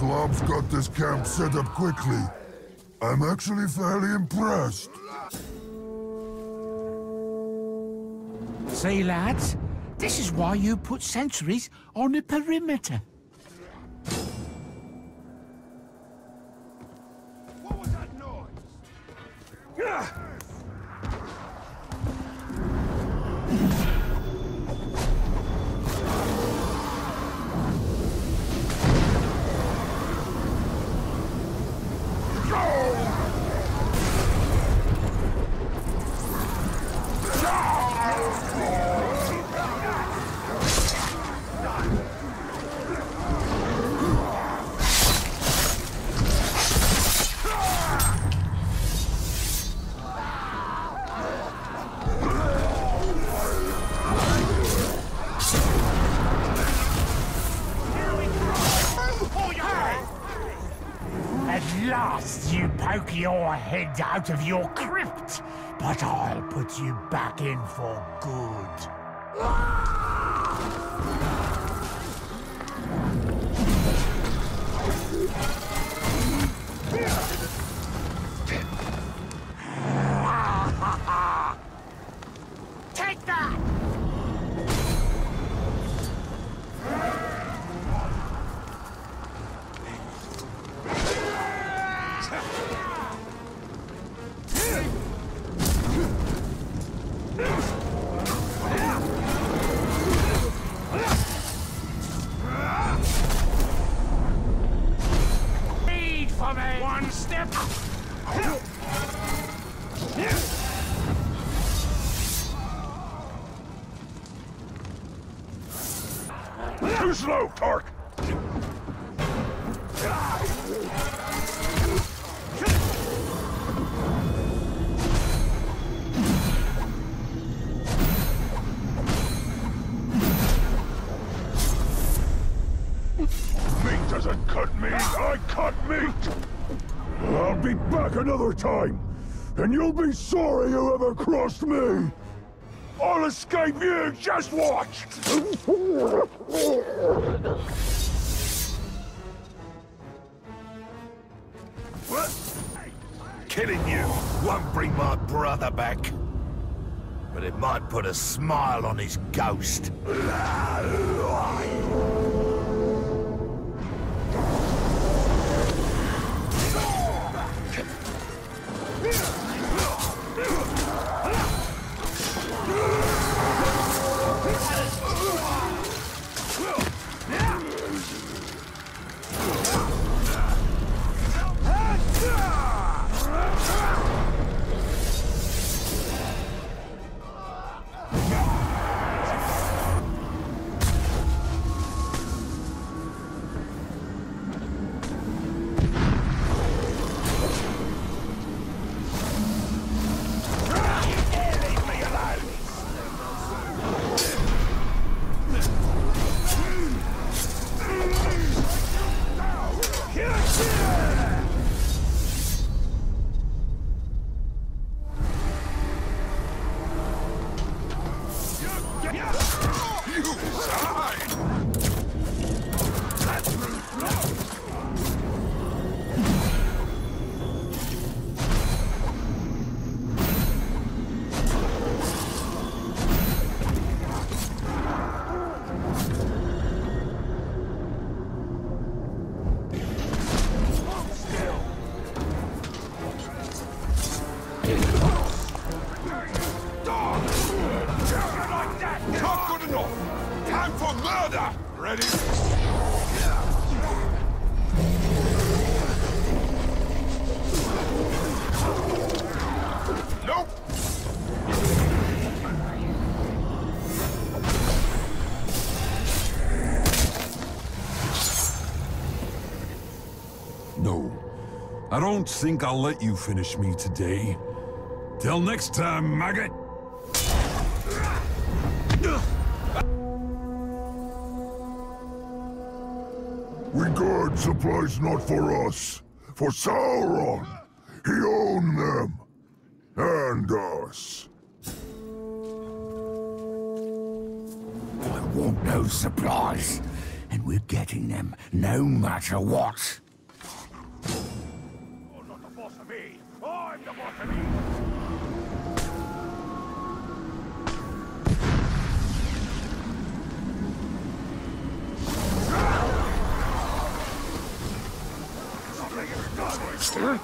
Glob's got this camp set up quickly. I'm actually fairly impressed. See, lads? This is why you put sentries on the perimeter. What was that noise? Poke your head out of your crypt, but I'll put you back in for good. Too slow! Meat doesn't cut meat, I cut meat! I'll be back another time, and you'll be sorry you ever crossed me! I'll escape you, just watch! What? Killing you won't bring my brother back. But it might put a smile on his ghost. No, I don't think I'll let you finish me today. Till next time, maggot! We guard supplies not for us, for Sauron. He owned them. And us. I want no supplies. and we're getting them no matter what. You're not the boss of me. Oh, I'm the boss of me. Yeah!